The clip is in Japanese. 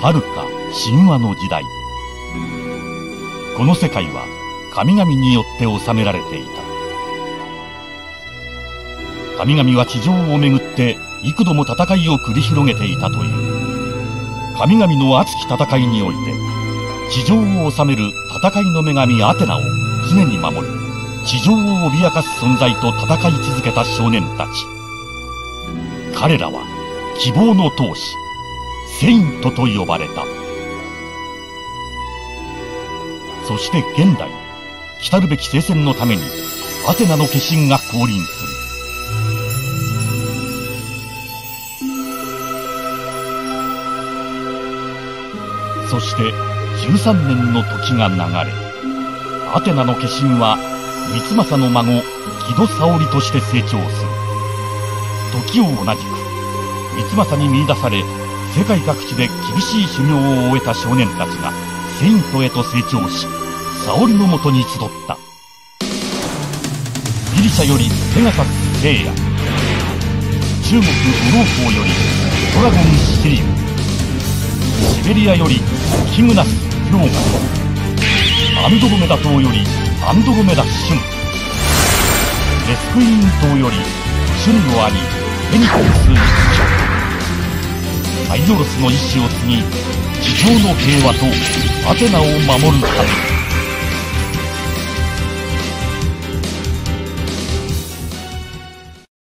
遥か神話の時代。この世界は神々によって治められていた。神々は地上をめぐって幾度も戦いを繰り広げていたという。神々の熱き戦いにおいて地上を治める戦いの女神アテナを常に守り地上を脅かす存在と戦い続けた少年たち。彼らは希望の闘士。セイントと呼ばれた。そして現代来るべき聖戦のためにアテナの化身が降臨する。そして13年の時が流れアテナの化身は三政の孫木戸沙織として成長する。時を同じく三政に見出され世界各地で厳しい修行を終えた少年たちがセイントへと成長し沙織のもとに集った。ギリシャよりペガサス聖夜中国五老峰よりドラゴンシリウシベリアよりキムナス・ローガアンドロメダ島よりアンドロメダ・シュン。レスクイーン島よりシュンの兄フェニックス・アイドロスの意志を継ぎ地上の平和とアテナを守るため。